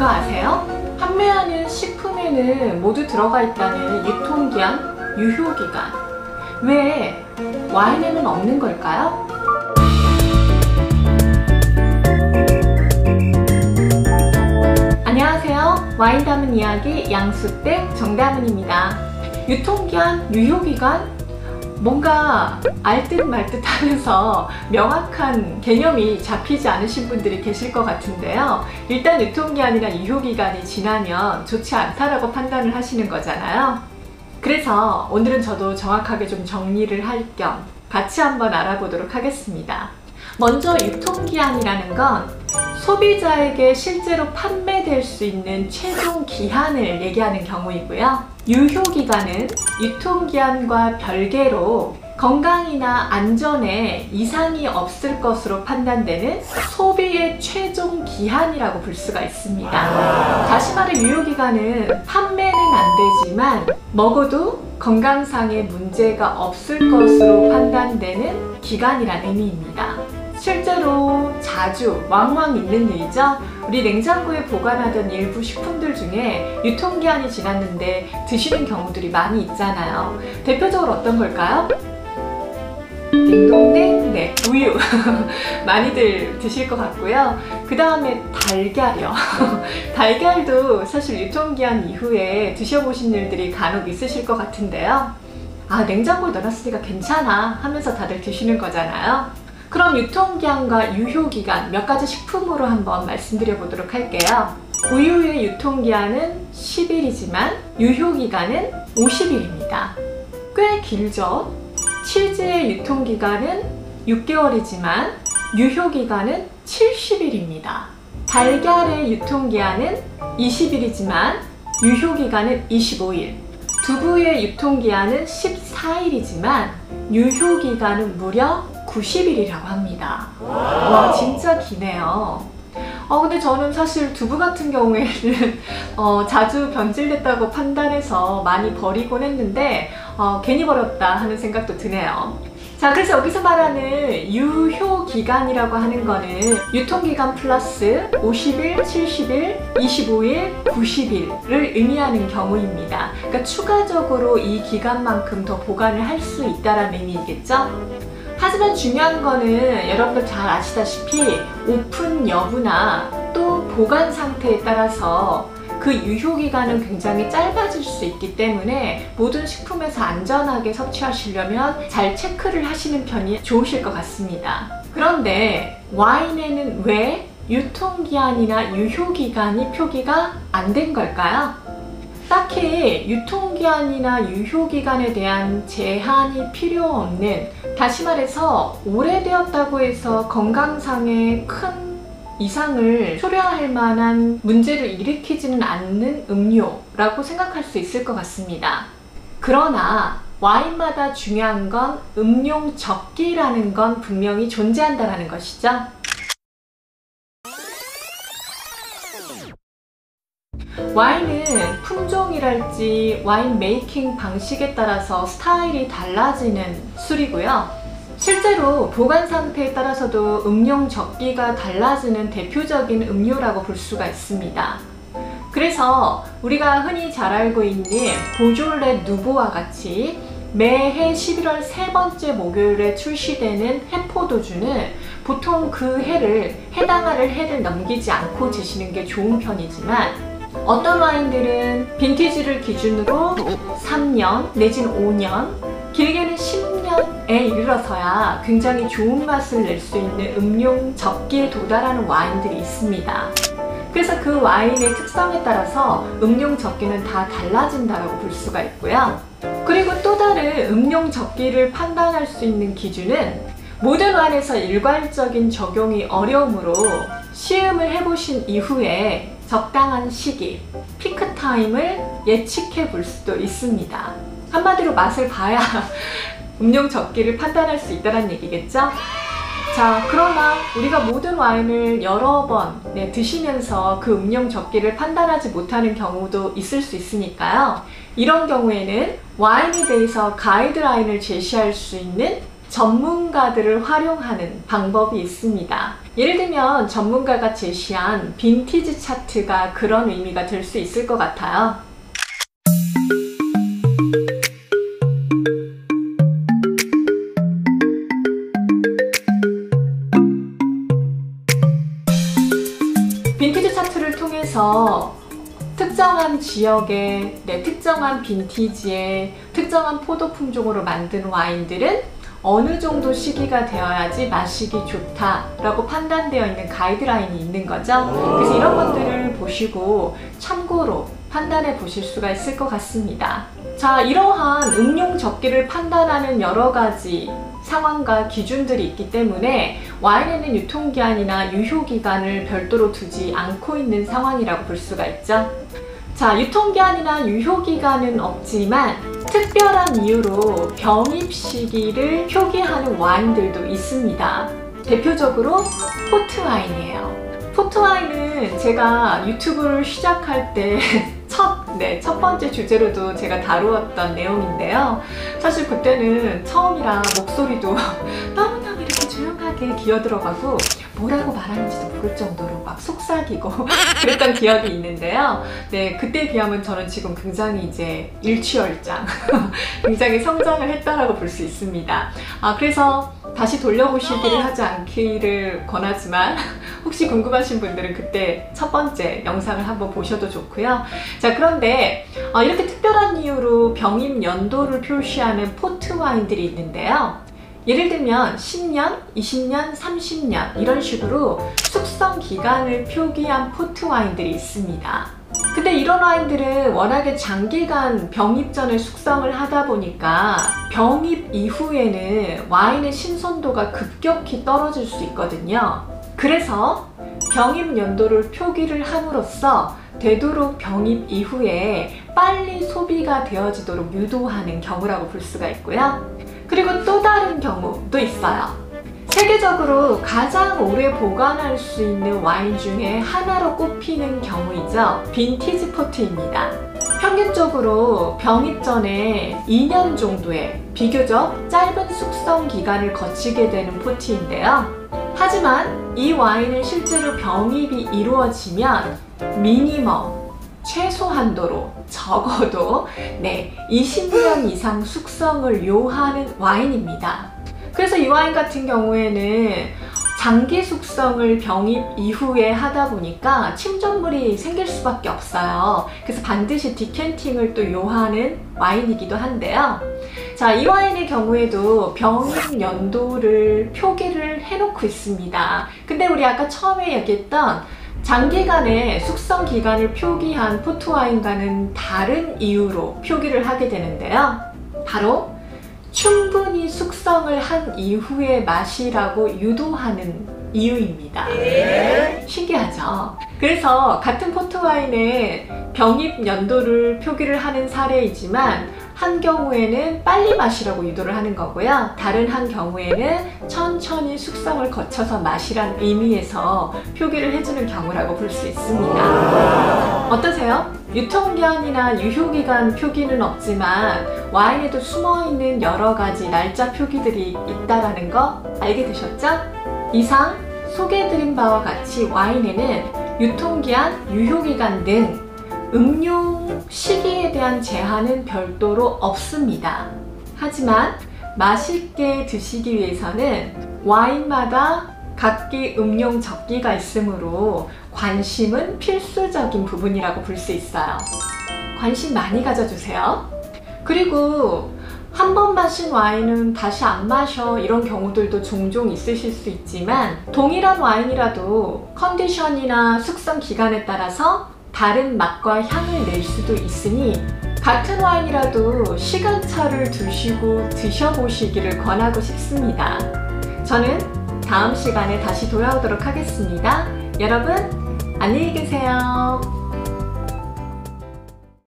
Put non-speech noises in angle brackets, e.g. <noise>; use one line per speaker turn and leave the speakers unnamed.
그거 아세요? 판매하는 식품에는 모두 들어가 있다는 유통기한, 유효기간. 왜 와인에는 없는 걸까요? 안녕하세요. 와인 담은 이야기 양수댁 정다은입니다. 유통기한, 유효기간 뭔가 알듯 말듯 하면서 명확한 개념이 잡히지 않으신 분들이 계실 것 같은데요. 일단 유통기한이나 유효기간이 지나면 좋지 않다라고 판단을 하시는 거잖아요. 그래서 오늘은 저도 정확하게 좀 정리를 할 겸 같이 한번 알아보도록 하겠습니다. 먼저 유통기한이라는 건 소비자에게 실제로 판매될 수 있는 최종 기한을 얘기하는 경우이고요. 유효기간은 유통기한과 별개로 건강이나 안전에 이상이 없을 것으로 판단되는 소비의 최종 기한이라고 볼 수가 있습니다. 다시 말해 유효기간은 판매는 안 되지만 먹어도 건강상의 문제가 없을 것으로 판단되는 기간이란 의미입니다. 실제로 자주 왕왕 있는 일이죠. 우리 냉장고에 보관하던 일부 식품들 중에 유통기한이 지났는데 드시는 경우들이 많이 있잖아요. 대표적으로 어떤 걸까요? 딩동댕 네 우유 <laughs> 많이들 드실 것 같고요 그 다음에 달걀이요 <laughs> 달걀도 사실 유통기한 이후에 드셔보신 일들이 간혹 있으실 것 같은데요 아 냉장고에 넣어놨으니까 괜찮아 하면서 다들 드시는 거잖아요 그럼 유통기한과 유효기간 몇 가지 식품으로 한번 말씀드려 보도록 할게요. 우유의 유통기한은 10일이지만 유효기간은 50일입니다. 꽤 길죠? 치즈의 유통기간은 6개월이지만 유효기간은 70일입니다. 달걀의 유통기한은 20일이지만 유효기간은 25일. 두부의 유통기한은 14일이지만 유효기간은 무려 90일이라고 합니다. 와, 진짜 기네요. 어, 근데 저는 사실 두부 같은 경우에는 <laughs> 어, 자주 변질됐다고 판단해서 많이 버리곤 했는데 어, 괜히 버렸다 하는 생각도 드네요. 자, 그래서 여기서 말하는 유효기간이라고 하는 거는 유통기간 플러스 50일, 70일, 25일, 90일을 의미하는 경우입니다. 그러니까 추가적으로 이 기간만큼 더 보관을 할 수 있다는 의미겠죠? 하지만 중요한 거는 여러분들 잘 아시다시피 오픈 여부나 또 보관 상태에 따라서 그 유효기간은 굉장히 짧아질 수 있기 때문에 모든 식품에서 안전하게 섭취하시려면 잘 체크를 하시는 편이 좋으실 것 같습니다. 그런데 와인에는 왜 유통기한이나 유효기간이 표기가 안 된 걸까요? 딱히 유통기한이나 유효기간에 대한 제한이 필요 없는 다시 말해서 오래되었다고 해서 건강상의 큰 이상을 초래할 만한 문제를 일으키지는 않는 음료라고 생각할 수 있을 것 같습니다. 그러나 와인마다 중요한 건 음용 적기라는 건 분명히 존재한다는 것이죠. 와인은 품종이랄지 와인 메이킹 방식에 따라서 스타일이 달라지는 술이고요. 실제로 보관 상태에 따라서도 음용 적기가 달라지는 대표적인 음료라고 볼 수가 있습니다. 그래서 우리가 흔히 잘 알고 있는 보졸레 누보와 같이 매해 11월 세 번째 목요일에 출시되는 해포도주는 보통 그 해를 해당하는 해를 넘기지 않고 드시는 게 좋은 편이지만 어떤 와인들은 빈티지를 기준으로 3년 내지는 5년 길게는 10년에 이르러서야 굉장히 좋은 맛을 낼 수 있는 음용 적기에 도달하는 와인들이 있습니다. 그래서 그 와인의 특성에 따라서 음용 적기는 다 달라진다고 볼 수가 있고요. 그리고 또 다른 음용 적기를 판단할 수 있는 기준은 모든 와인에서 일괄적인 적용이 어려우므로 시음을 해보신 이후에 적당한 시기, 피크 타임을 예측해 볼 수도 있습니다. 한마디로 맛을 봐야 <laughs> 음용 적기를 판단할 수 있다는 얘기겠죠? 자, 그러나 우리가 모든 와인을 여러 번 네, 드시면서 그 음용 적기를 판단하지 못하는 경우도 있을 수 있으니까요. 이런 경우에는 와인에 대해서 가이드라인을 제시할 수 있는 전문가들을 활용하는 방법이 있습니다. 예를 들면 전문가가 제시한 빈티지 차트가 그런 의미가 될 수 있을 것 같아요. 빈티지 차트를 통해서 특정한 지역의 네, 특정한 빈티지의 특정한 포도 품종으로 만든 와인들은 어느 정도 시기가 되어야지 마시기 좋다라고 판단되어 있는 가이드라인이 있는 거죠. 그래서 이런 것들을 보시고 참고로 판단해 보실 수가 있을 것 같습니다. 자, 이러한 응용 적기를 판단하는 여러 가지 상황과 기준들이 있기 때문에 와인에는 유통기한이나 유효기간을 별도로 두지 않고 있는 상황이라고 볼 수가 있죠. 자, 유통기한이나 유효기간은 없지만 특별한 이유로 병입 시기를 표기하는 와인들도 있습니다. 대표적으로 포트 와인이에요. 포트 와인은 제가 유튜브를 시작할 때 <laughs> 첫, 네, 첫 번째 주제로도 제가 다루었던 내용인데요. 사실 그때는 처음이라 목소리도 <laughs> 너무너무 이렇게 조용하게 기어들어가고 뭐라고 말하는지도 모를 정도로 막 속삭이고 <laughs> 그랬던 기억이 있는데요. 네, 그때 비하면 저는 지금 굉장히 이제 일취월장, <laughs> 굉장히 성장을 했다라고 볼 수 있습니다. 아, 그래서 다시 돌려보시기를 하지 않기를 권하지만 <laughs> 혹시 궁금하신 분들은 그때 첫 번째 영상을 한번 보셔도 좋고요. 자, 그런데 어, 이렇게 특별한 이유로 병입 연도를 표시하는 포트 와인들이 있는데요. 예를 들면 10년, 20년, 30년 이런 식으로 숙성 기간을 표기한 포트 와인들이 있습니다. 근데 이런 와인들은 워낙에 장기간 병입 전에 숙성을 하다 보니까 병입 이후에는 와인의 신선도가 급격히 떨어질 수 있거든요. 그래서 병입 연도를 표기를 함으로써 되도록 병입 이후에 빨리 소비가 되어지도록 유도하는 경우라고 볼 수가 있고요. 그리고 또 다른 경우도 있어요. 세계적으로 가장 오래 보관할 수 있는 와인 중에 하나로 꼽히는 경우이죠. 빈티지 포트입니다. 평균적으로 병입 전에 2년 정도의 비교적 짧은 숙성 기간을 거치게 되는 포트인데요. 하지만 이 와인은 실제로 병입이 이루어지면 미니멈 최소한도로 적어도 네 20년 이상 숙성을 요하는 와인입니다. 그래서 이 와인 같은 경우에는 장기 숙성을 병입 이후에 하다 보니까 침전물이 생길 수밖에 없어요. 그래서 반드시 디캔팅을 또 요하는 와인이기도 한데요. 자, 이 와인의 경우에도 병입 연도를 표기를 해놓고 있습니다. 근데 우리 아까 처음에 얘기했던 장기간의 숙성 기간을 표기한 포트와인과는 다른 이유로 표기를 하게 되는데요. 바로 충분히 숙성을 한 이후의 맛이라고 유도하는 이유입니다. 신기하죠? 그래서 같은 포트와인의 병입 연도를 표기를 하는 사례이지만 한 경우에는 빨리 마시라고 유도를 하는 거고요. 다른 한 경우에는 천천히 숙성을 거쳐서 마시란 의미에서 표기를 해주는 경우라고 볼 수 있습니다. 어떠세요? 유통기한이나 유효기간 표기는 없지만 와인에도 숨어있는 여러 가지 날짜 표기들이 있다는 거 알게 되셨죠? 이상 소개해드린 바와 같이 와인에는 유통기한, 유효기간 등 음용 시기에 대한 제한은 별도로 없습니다. 하지만 맛있게 드시기 위해서는 와인마다 각기 음용 적기가 있으므로 관심은 필수적인 부분이라고 볼 수 있어요. 관심 많이 가져주세요. 그리고 한 번 마신 와인은 다시 안 마셔 이런 경우들도 종종 있으실 수 있지만 동일한 와인이라도 컨디션이나 숙성 기간에 따라서 다른 맛과 향을 낼 수도 있으니 같은 와인이라도 시간차를 두시고 드셔보시기를 권하고 싶습니다. 저는 다음 시간에 다시 돌아오도록 하겠습니다. 여러분, 안녕히 계세요.